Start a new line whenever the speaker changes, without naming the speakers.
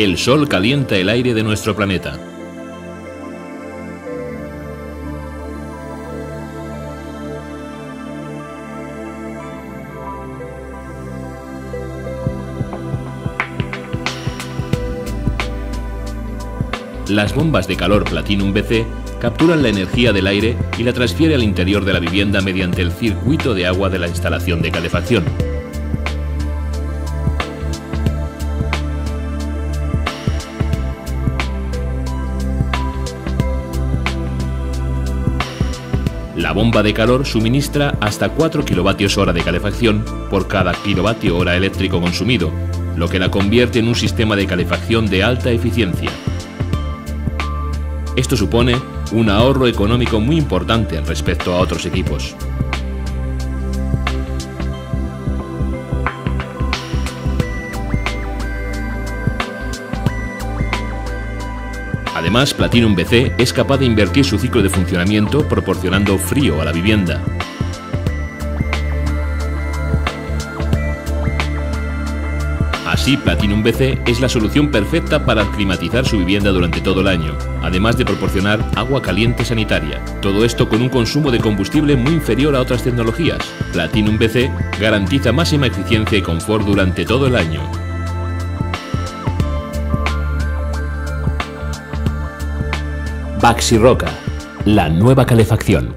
El sol calienta el aire de nuestro planeta. Las bombas de calor Platinum BC capturan la energía del aire y la transfiere al interior de la vivienda mediante el circuito de agua de la instalación de calefacción. La bomba de calor suministra hasta 4 kilovatios hora de calefacción por cada hora eléctrico consumido, lo que la convierte en un sistema de calefacción de alta eficiencia. Esto supone un ahorro económico muy importante respecto a otros equipos. Además, Platinum BC es capaz de invertir su ciclo de funcionamiento proporcionando frío a la vivienda. Así, Platinum BC es la solución perfecta para climatizar su vivienda durante todo el año, además de proporcionar agua caliente sanitaria. Todo esto con un consumo de combustible muy inferior a otras tecnologías. Platinum BC garantiza máxima eficiencia y confort durante todo el año. Baxi Roca, la nueva calefacción.